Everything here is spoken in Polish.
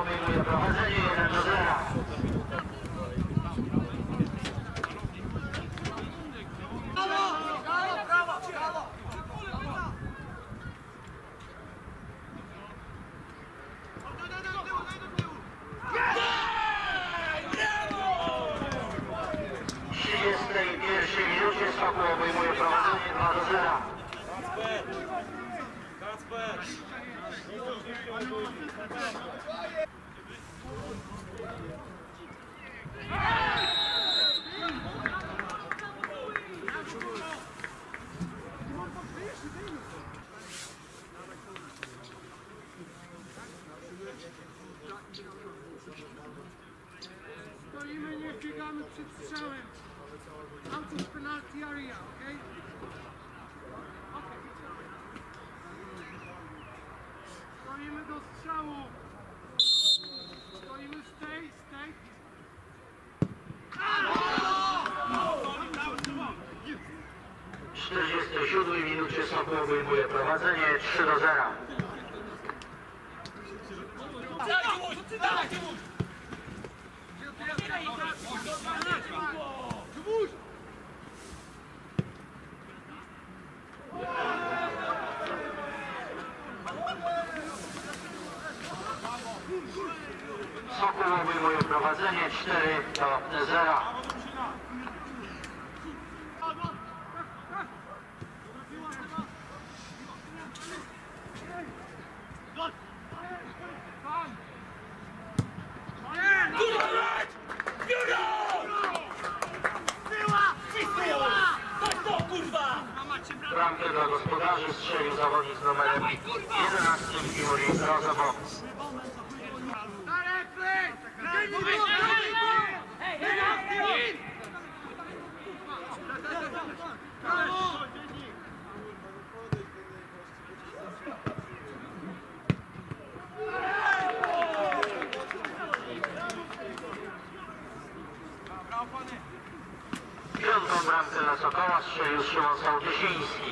obejmuje prowadzenie 1 do 0. W 31 minucie Sokół obejmuje prowadzenie 2 do 0. Stoimy, nie biegamy przed strzałem. Stoimy do strzału. Stoimy stay, stay. W 47 minucie Sokół obejmuje prowadzenie 3 do 0. Sokół obejmuje prowadzenie 4 do 0. Bramkę dla gospodarzy strzelił zawodnik numerem 11 Juri Rozobow. Piątą bramkę dla Sokoła strzelił Szymon Sołtysiński.